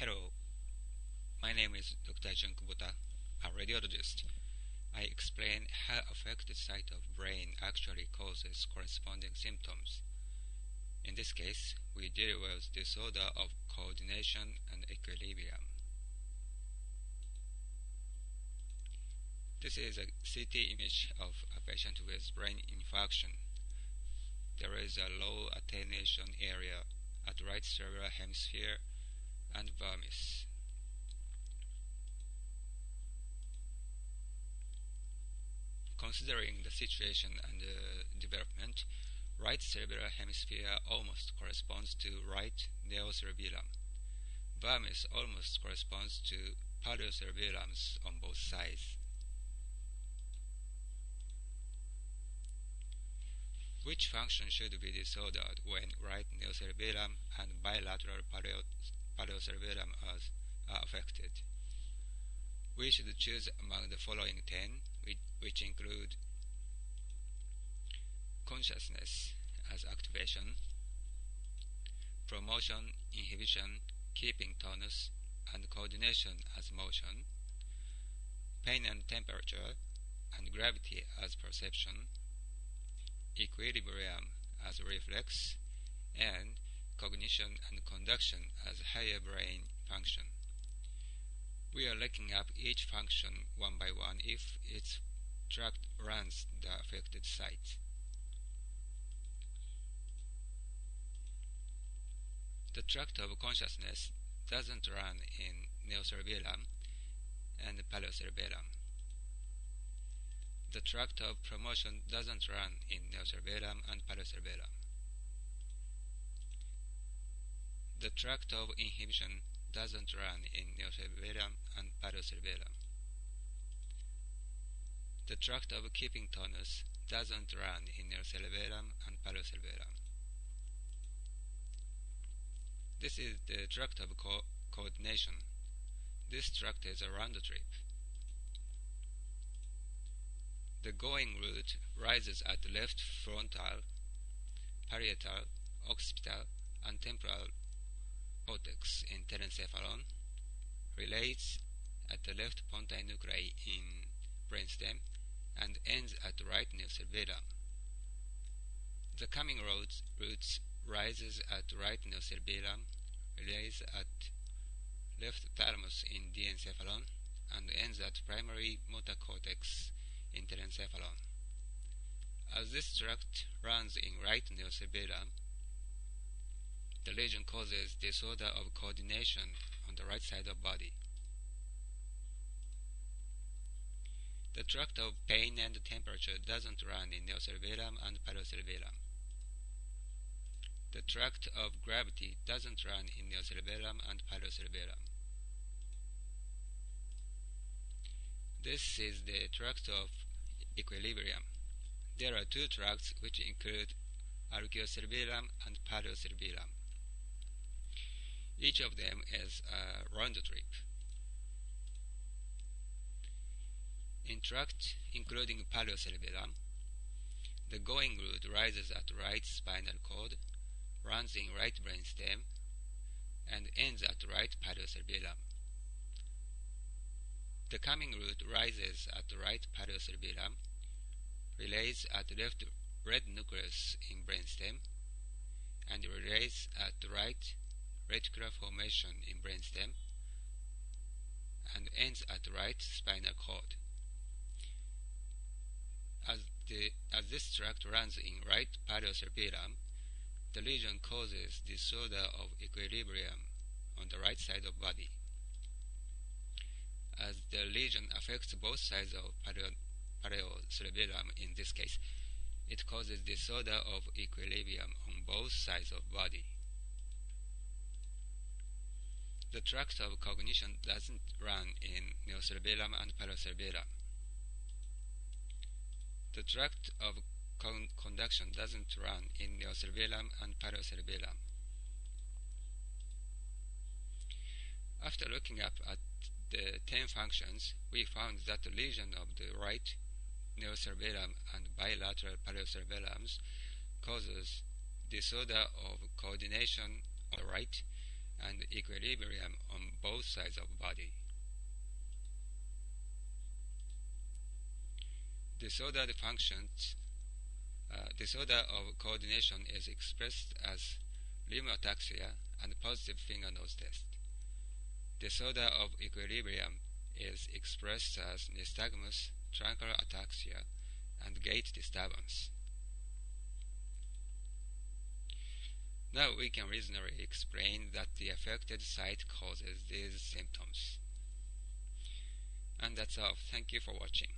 Hello, my name is Dr. Jun Kubota, a radiologist. I explain how affected site of brain actually causes corresponding symptoms. In this case, we deal with disorder of coordination and equilibrium. This is a CT image of a patient with brain infarction. There is a low attenuation area at right cerebral hemisphere and vermis. Considering the situation and the development, right cerebral hemisphere almost corresponds to right neocerebellum. Vermis almost corresponds to paleocerebellums on both sides. Which function should be disordered when right neocerebellum and bilateral paleocerebellum are, uh, are affected? We should choose among the following ten, which include consciousness as activation, promotion, inhibition, keeping tonus, and coordination as motion, pain and temperature, and gravity as perception, equilibrium as reflex, cognition and conduction as higher brain function. We are looking up each function one by one if its tract runs the affected site. The tract of consciousness doesn't run in neocerebellum and paleocerebellum. The tract of promotion doesn't run in neocerebellum and paleocerebellum. The tract of inhibition doesn't run in neocerebellum and paleocerebellum. The tract of keeping tonus doesn't run in neocerebellum and paleocerebellum. This is the tract of co coordination. This tract is a round trip. The going route rises at the left frontal, parietal, occipital, and temporal cortex in telencephalon, relates at the left pontine nuclei in brainstem, and ends at the right neocerebellum. The coming root, roots rises at right neocerebellum, relays at left thalamus in diencephalon, and ends at primary motor cortex in telencephalon. As this tract runs in right neocerebellum, the lesion causes disorder of coordination on the right side of body. The tract of pain and temperature doesn't run in neocerebellum and paleocerebellum. The tract of gravity doesn't run in neocerebellum and paleocerebellum. This is the tract of equilibrium. There are two tracts which include archiocerebellum and paleocerebellum. Each of them is a round trip. In tract including paleocerebellum, the going root rises at right spinal cord, runs in right brainstem, and ends at right paleocerebellum. The coming root rises at right paleocerebellum, relays at left red nucleus in brainstem, and relays at right reticular formation in brainstem, and ends at right spinal cord. As, the, as this tract runs in right paleocerebellum, the lesion causes disorder of equilibrium on the right side of body. As the lesion affects both sides of paleocerebellum in this case, it causes disorder of equilibrium on both sides of body. The tract of cognition doesn't run in neocerebellum and paleocerebellum. The tract of con conduction doesn't run in neocerebellum and paleocerebellum. After looking up at the 10 functions, we found that the lesion of the right neocerebellum and bilateral paleocerebellums causes disorder of coordination on the right and equilibrium on both sides of the body. Disordered functions uh, disorder of coordination is expressed as limb ataxia and positive finger nose test. Disorder of equilibrium is expressed as nystagmus, truncal ataxia, and gait disturbance. Now we can reasonably explain that the affected site causes these symptoms. And that's all. Thank you for watching.